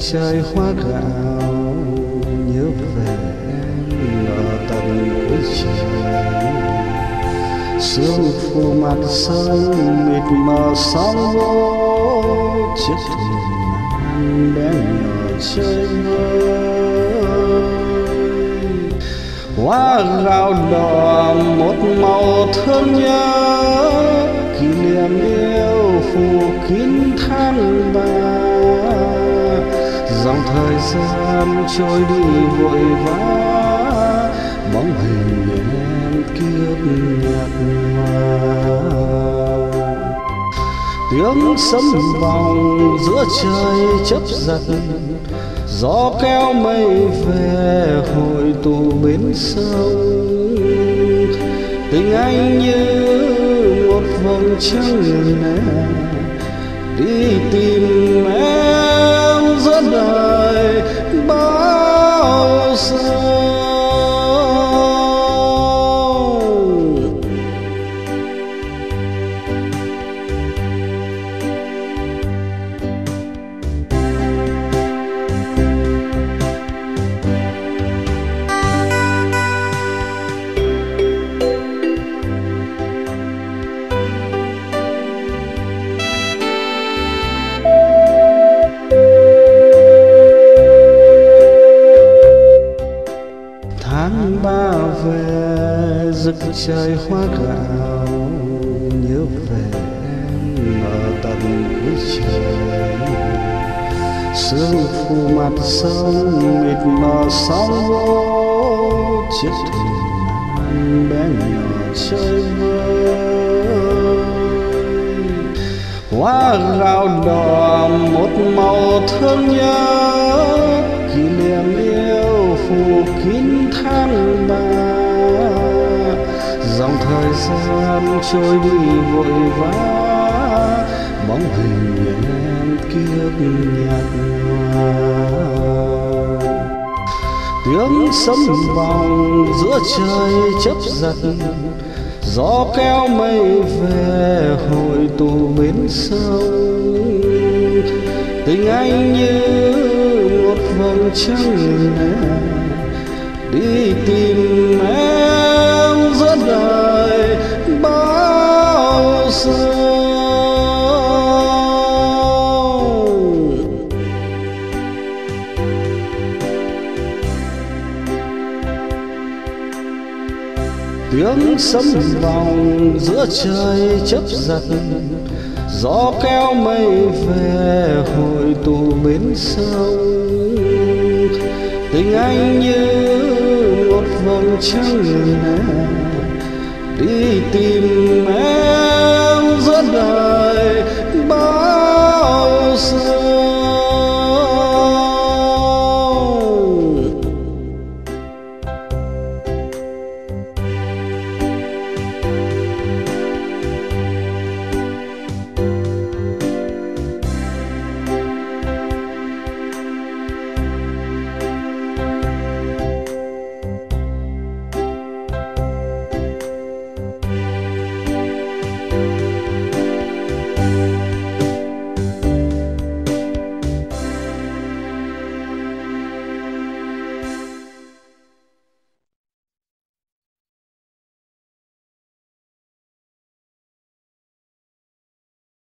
trời hoa gạo, nhớ về em ở tận cuối trời. Sương phủ mặt sân mịt mờ sóng vỗ chiếc thuyền nan bé nhỏ chơi vơi hoa gạo đỏ một màu thương nhớ, kỷ niệm yêu phủ kín tháng ba dòng thời gian trôi đi vội vã, bóng hình em kiếp nhạt nhòa. Tiếng sấm vòng giữa trời chấp giật, gió kéo mây về hội tụ bến sông. Tình anh như một vầng trăng nè, đi tìm em tháng ba về, rực trời hoa gạo, nhớ về em ở tận cuối trời. Sương phủ mặt sông, mịt mờ sóng vỗ chiếc thuyền anh bé nhỏ chơi vơi. Hoa gạo đỏ, một màu thương nhau yêu phủ kín tháng ba. Dòng thời gian trôi đi vội vã, bóng hình em kiếp nhạt nhòa. Tiếng sấm vòng giữa trời chấp giật, gió kéo mây về hội tụ bến sông. Tình anh như một vầng trăng nè tiếng sấm vòng giữa trời chấp giật, gió kéo mây về hội tụ bến sông. Tình anh như một vầng trăng đi tìm